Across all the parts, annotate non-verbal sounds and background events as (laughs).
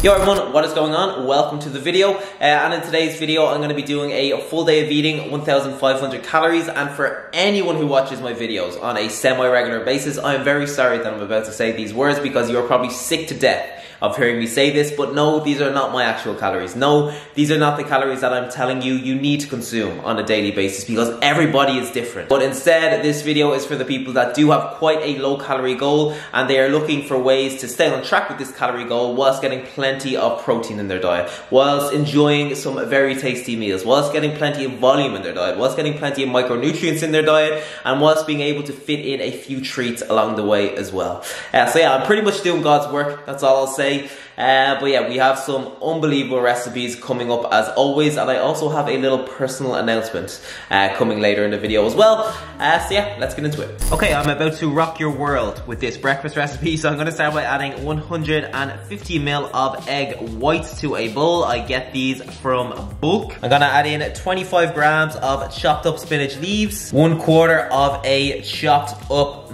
Yo everyone, what is going on? Welcome to the video. Uh, and in today's video, I'm going to be doing a full day of eating 1,500 calories. And for anyone who watches my videos on a semi-regular basis, I'm very sorry that I'm about to say these words because you're probably sick to death of hearing me say this, but no, these are not my actual calories. No, these are not the calories that I'm telling you you need to consume on a daily basis because everybody is different. But instead, this video is for the people that do have quite a low calorie goal and they are looking for ways to stay on track with this calorie goal whilst getting plenty of protein in their diet, whilst enjoying some very tasty meals, whilst getting plenty of volume in their diet, whilst getting plenty of micronutrients in their diet, and whilst being able to fit in a few treats along the way as well. Uh, so yeah, I'm pretty much doing God's work, that's all I'll say say. Uh, but yeah, we have some unbelievable recipes coming up as always, and I also have a little personal announcement uh, coming later in the video as well. Uh, so yeah, let's get into it. Okay, I'm about to rock your world with this breakfast recipe, so I'm gonna start by adding 150 ml of egg whites to a bowl. I get these from bulk. I'm gonna add in 25 grams of chopped up spinach leaves, one quarter of a chopped up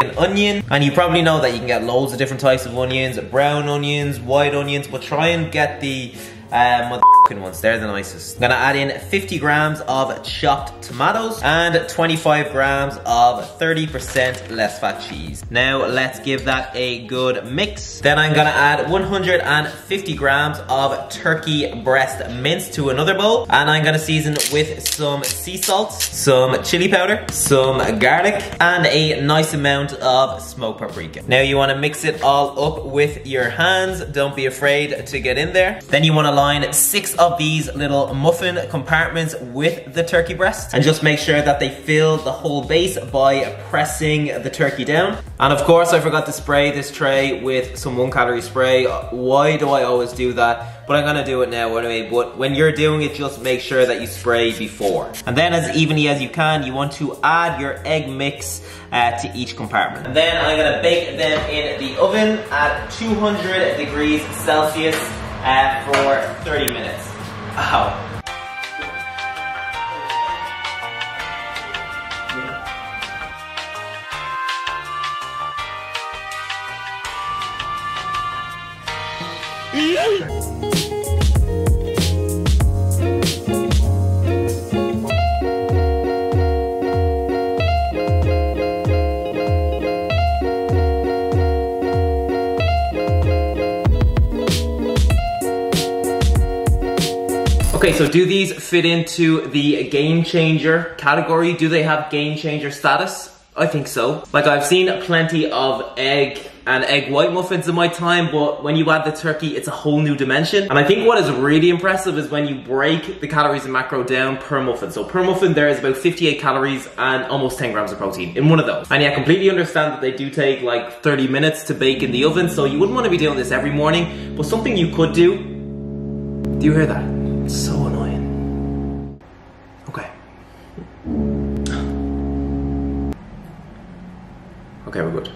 motherfucking onion, and you probably know that you can get loads of different types of onions, brown onions, white onions, but try and get the uh, ones, they're the nicest. I'm gonna add in 50 grams of chopped tomatoes and 25 grams of 30% less fat cheese. Now let's give that a good mix. Then I'm gonna add 150 grams of turkey breast mince to another bowl. And I'm gonna season with some sea salt, some chili powder, some garlic, and a nice amount of smoked paprika. Now you wanna mix it all up with your hands. Don't be afraid to get in there. Then you wanna line six of these little muffin compartments with the turkey breast and just make sure that they fill the whole base by pressing the turkey down. And of course I forgot to spray this tray with some one calorie spray. Why do I always do that? But I'm gonna do it now anyway. But when you're doing it, just make sure that you spray before. And then as evenly as you can, you want to add your egg mix uh, to each compartment. And then I'm gonna bake them in the oven at 200 degrees Celsius uh, for 30 minutes. Ow. So do these fit into the game changer category? Do they have game changer status? I think so. Like I've seen plenty of egg and egg white muffins in my time, but when you add the turkey, it's a whole new dimension. And I think what is really impressive is when you break the calories and macro down per muffin. So per muffin, there is about 58 calories and almost 10 grams of protein in one of those. And yeah, I completely understand that they do take like 30 minutes to bake in the oven, so you wouldn't want to be doing this every morning, but something you could do, do you hear that? It's so Okay, we're good.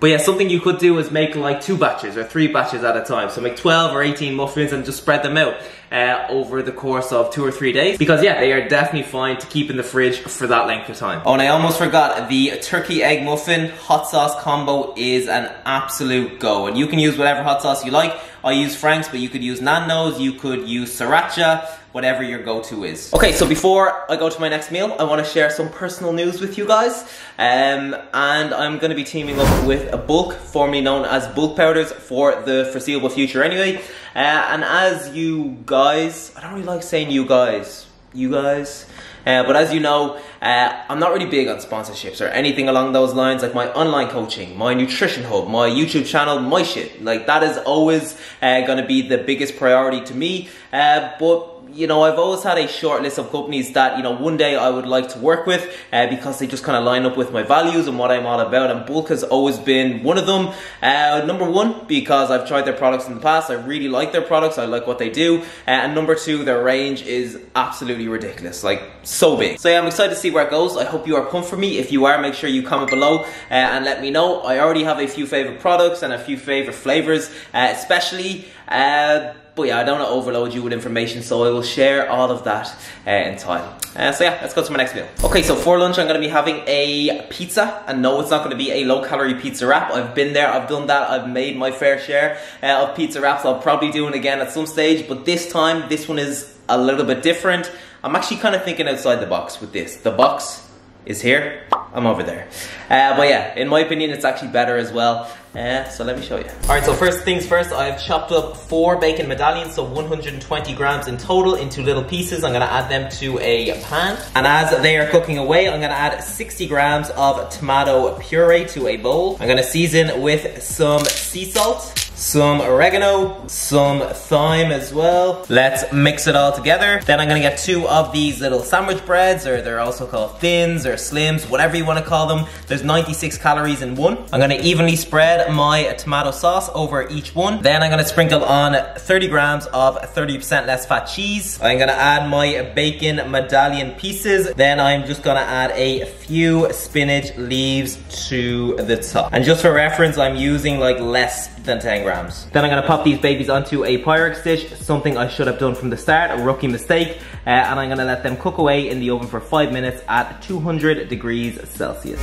But yeah, something you could do is make like two batches or three batches at a time. So make 12 or 18 muffins and just spread them out uh, over the course of two or three days. Because yeah, they are definitely fine to keep in the fridge for that length of time. Oh, and I almost forgot, the turkey egg muffin hot sauce combo is an absolute go. And you can use whatever hot sauce you like. I use Frank's, but you could use Nando's, you could use Sriracha, whatever your go-to is. Okay, so before I go to my next meal, I want to share some personal news with you guys. Um, and I'm going to be teaming up with a Bulk, formerly known as Bulk Powders, for the foreseeable future anyway. Uh, and as you guys, I don't really like saying you guys, you guys, uh, but as you know, uh, I'm not really big on sponsorships or anything along those lines, like my online coaching, my nutrition hub, my YouTube channel, my shit. Like that is always uh, gonna be the biggest priority to me. Uh, but you know, I've always had a short list of companies that, you know, one day I would like to work with uh, because they just kind of line up with my values and what I'm all about. And Bulk has always been one of them. Uh, number one, because I've tried their products in the past. I really like their products. I like what they do. Uh, and number two, their range is absolutely ridiculous. Like, so big. So yeah, I'm excited to see where it goes. I hope you are pumped for me. If you are, make sure you comment below uh, and let me know. I already have a few favorite products and a few favorite flavors, uh, especially uh, but yeah, I don't want to overload you with information, so I will share all of that uh, in time. Uh, so yeah, let's go to my next meal. Okay, so for lunch I'm going to be having a pizza, and no, it's not going to be a low-calorie pizza wrap. I've been there, I've done that, I've made my fair share uh, of pizza wraps. I'll probably do it again at some stage, but this time, this one is a little bit different. I'm actually kind of thinking outside the box with this. The box is here, I'm over there. Uh, but yeah, in my opinion, it's actually better as well. Uh, so let me show you. All right, so first things first, I've chopped up four bacon medallions, so 120 grams in total into little pieces. I'm gonna add them to a pan. And as they are cooking away, I'm gonna add 60 grams of tomato puree to a bowl. I'm gonna season with some sea salt, some oregano, some thyme as well. Let's mix it all together. Then I'm gonna get two of these little sandwich breads, or they're also called thins or slims, whatever you wanna call them. There's 96 calories in one. I'm gonna evenly spread my tomato sauce over each one. Then I'm gonna sprinkle on 30 grams of 30% less fat cheese. I'm gonna add my bacon medallion pieces. Then I'm just gonna add a few spinach leaves to the top. And just for reference, I'm using like less than 10 grams. Then I'm gonna pop these babies onto a Pyrex dish, something I should have done from the start, a rookie mistake, uh, and I'm gonna let them cook away in the oven for five minutes at 200 degrees Celsius.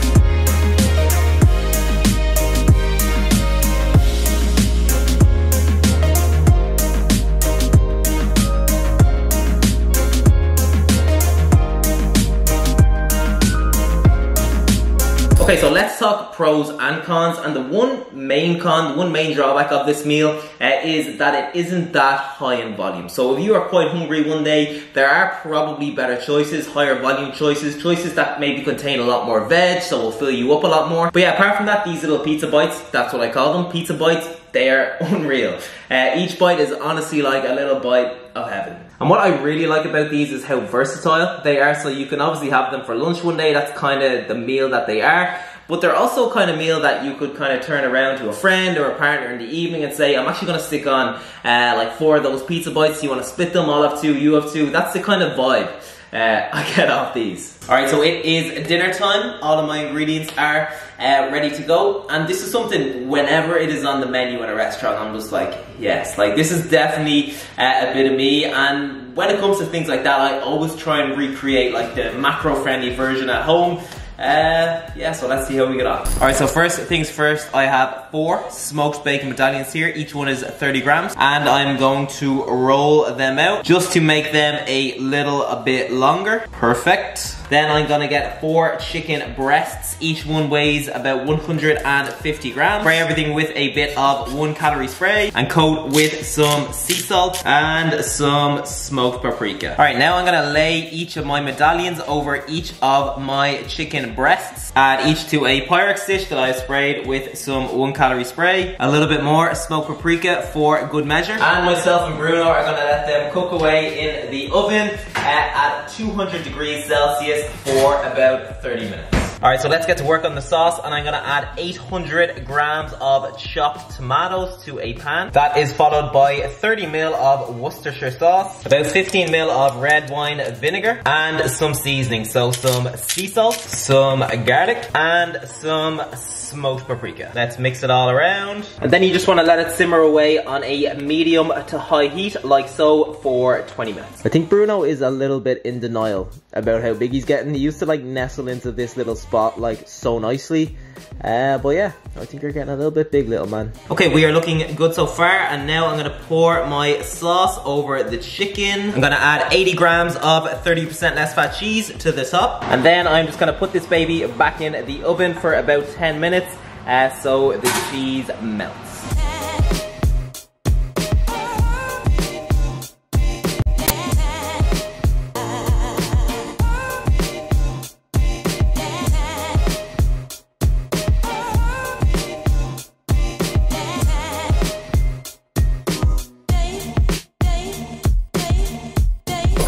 Okay, so let's talk pros and cons. And the one main con, one main drawback of this meal uh, is that it isn't that high in volume. So if you are quite hungry one day, there are probably better choices, higher volume choices, choices that maybe contain a lot more veg, so will fill you up a lot more. But yeah, apart from that, these little pizza bites, that's what I call them, pizza bites, they are (laughs) unreal. Uh, each bite is honestly like a little bite of heaven. And what I really like about these is how versatile they are. So you can obviously have them for lunch one day. That's kind of the meal that they are. But they're also kind of meal that you could kind of turn around to a friend or a partner in the evening and say, I'm actually going to stick on uh, like four of those pizza bites. You want to split them, all up two, you have two. That's the kind of vibe uh, (laughs) I get off these. Alright, so it is dinner time. All of my ingredients are uh, ready to go. And this is something, whenever it is on the menu in a restaurant, I'm just like, yes. Like, this is definitely uh, a bit of me. And when it comes to things like that, I always try and recreate like the macro-friendly version at home. Uh, yeah, so let's see how we get on. All right, so first things first, I have four smoked bacon medallions here. Each one is 30 grams, and I'm going to roll them out just to make them a little a bit longer. Perfect. Then I'm gonna get four chicken breasts. Each one weighs about 150 grams. Spray everything with a bit of one calorie spray and coat with some sea salt and some smoked paprika. All right, now I'm gonna lay each of my medallions over each of my chicken breasts. Add each to a Pyrex dish that I sprayed with some one calorie spray. A little bit more smoked paprika for good measure. And myself and Bruno are gonna let them cook away in the oven at 200 degrees Celsius for about 30 minutes. All right, so let's get to work on the sauce and I'm gonna add 800 grams of chopped tomatoes to a pan. That is followed by 30 ml of Worcestershire sauce, about 15 ml of red wine vinegar, and some seasoning. So some sea salt, some garlic, and some smoked paprika. Let's mix it all around. And then you just wanna let it simmer away on a medium to high heat, like so, for 20 minutes. I think Bruno is a little bit in denial about how big he's getting. He used to like nestle into this little spot like so nicely. Uh, but yeah, I think you're getting a little bit big, little man. Okay, we are looking good so far, and now I'm gonna pour my sauce over the chicken. I'm gonna add 80 grams of 30% less fat cheese to the top. And then I'm just gonna put this baby back in the oven for about 10 minutes uh, so the cheese melts.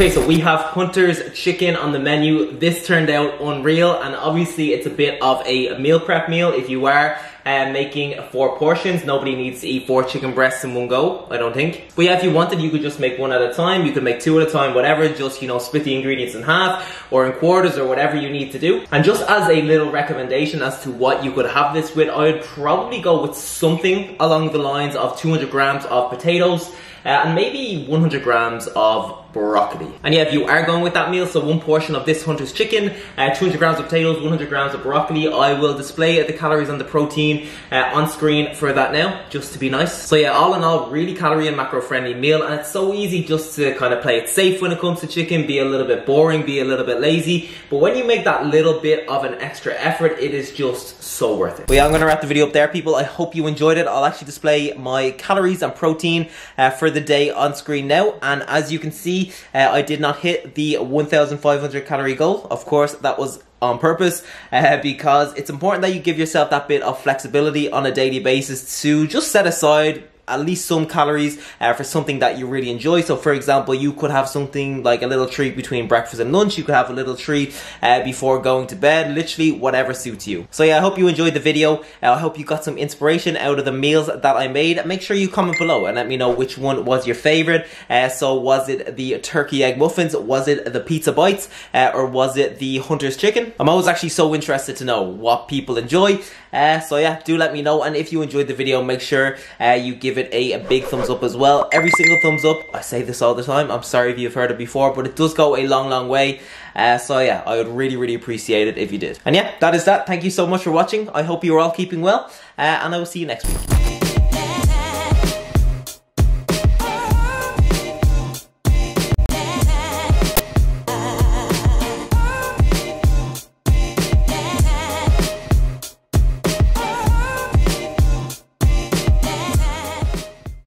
So we have Hunter's chicken on the menu. This turned out unreal, and obviously it's a bit of a meal prep meal. If you are uh, making four portions. Nobody needs to eat four chicken breasts in one go, I don't think. But yeah, if you wanted, you could just make one at a time. You could make two at a time, whatever. Just, you know, split the ingredients in half or in quarters or whatever you need to do. And just as a little recommendation as to what you could have this with, I would probably go with something along the lines of 200 grams of potatoes uh, and maybe 100 grams of broccoli. And yeah, if you are going with that meal, so one portion of this Hunter's chicken, uh, 200 grams of potatoes, 100 grams of broccoli, I will display the calories and the protein uh, on screen for that now, just to be nice. So yeah, all in all, really calorie and macro friendly meal, and it's so easy just to kind of play it safe when it comes to chicken, be a little bit boring, be a little bit lazy, but when you make that little bit of an extra effort, it is just so worth it. But yeah, I'm gonna wrap the video up there, people. I hope you enjoyed it. I'll actually display my calories and protein uh, for the day on screen now, and as you can see, uh, I did not hit the 1,500 calorie goal. Of course, that was on purpose uh, because it's important that you give yourself that bit of flexibility on a daily basis to just set aside at least some calories uh, for something that you really enjoy. So, for example, you could have something like a little treat between breakfast and lunch. You could have a little treat uh, before going to bed. Literally, whatever suits you. So, yeah, I hope you enjoyed the video. Uh, I hope you got some inspiration out of the meals that I made. Make sure you comment below and let me know which one was your favorite. Uh, so, was it the turkey egg muffins? Was it the pizza bites? Uh, or was it the hunter's chicken? I'm always actually so interested to know what people enjoy. Uh, so, yeah, do let me know. And if you enjoyed the video, make sure you give give it a, a big thumbs up as well. Every single thumbs up, I say this all the time, I'm sorry if you've heard it before, but it does go a long, long way. Uh, so yeah, I would really, really appreciate it if you did. And yeah, that is that. Thank you so much for watching. I hope you are all keeping well, uh, and I will see you next week.